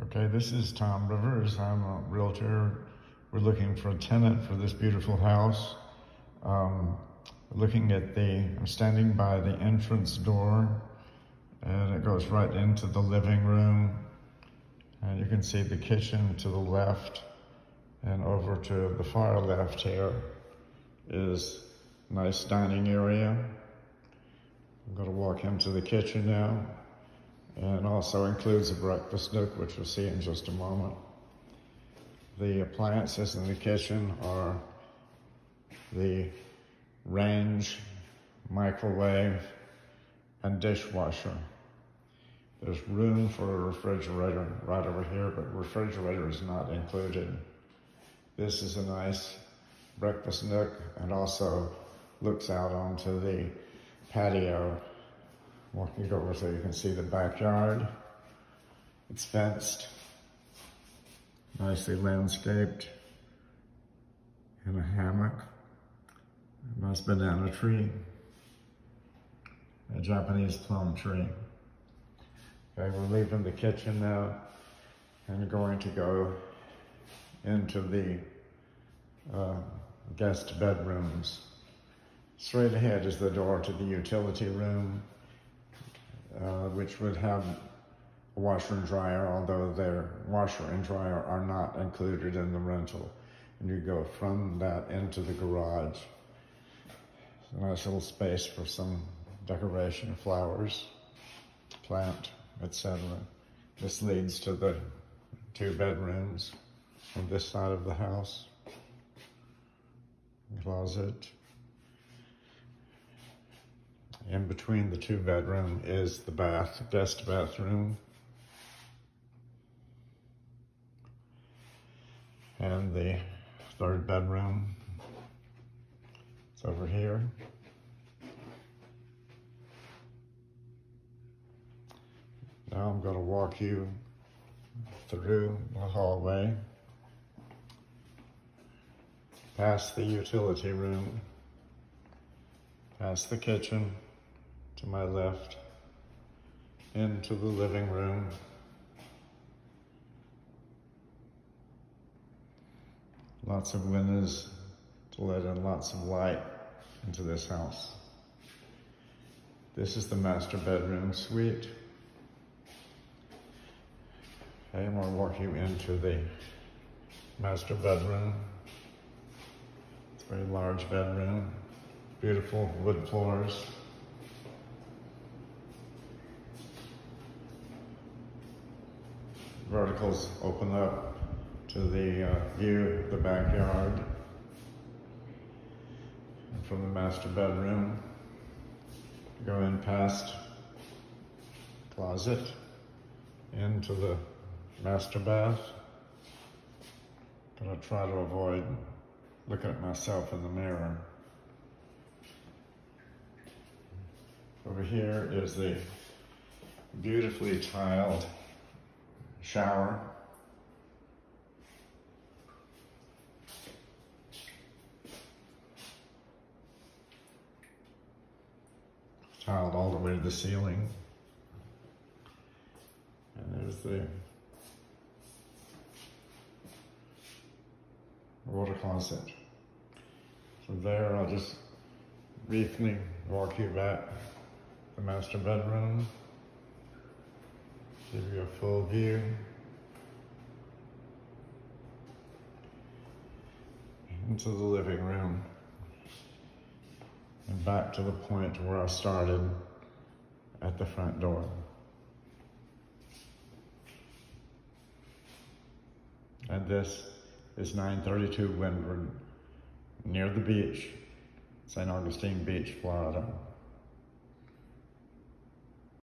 Okay, this is Tom Rivers. I'm a realtor. We're looking for a tenant for this beautiful house. Um, looking at the, I'm standing by the entrance door and it goes right into the living room. And you can see the kitchen to the left and over to the far left here is nice dining area. I'm gonna walk into the kitchen now and also includes a breakfast nook, which you'll see in just a moment. The appliances in the kitchen are the range, microwave, and dishwasher. There's room for a refrigerator right over here, but refrigerator is not included. This is a nice breakfast nook and also looks out onto the patio Walking over so you can see the backyard. It's fenced, nicely landscaped, and a hammock, a nice banana tree, a Japanese plum tree. Okay, we're leaving the kitchen now and going to go into the uh, guest bedrooms. Straight ahead is the door to the utility room uh, which would have a washer and dryer, although their washer and dryer are not included in the rental. And you go from that into the garage. A nice little space for some decoration, flowers, plant, etc. This leads to the two bedrooms on this side of the house. Closet. In between the two bedroom is the bath, guest bathroom. And the third bedroom is over here. Now I'm going to walk you through the hallway, past the utility room, past the kitchen, to my left into the living room. Lots of windows to let in lots of light into this house. This is the master bedroom suite. I'm gonna walk you into the master bedroom. It's a very large bedroom, beautiful wood floors. Verticals open up to the uh, view of the backyard. And from the master bedroom, go in past closet into the master bath. Gonna try to avoid looking at myself in the mirror. Over here is the beautifully tiled shower. Tiled all the way to the ceiling. And there's the water closet. So there, I'll just briefly walk you back the master bedroom. Give you a full view. Into the living room. And back to the point where I started at the front door. And this is 932 Windward, near the beach, St. Augustine Beach, Florida.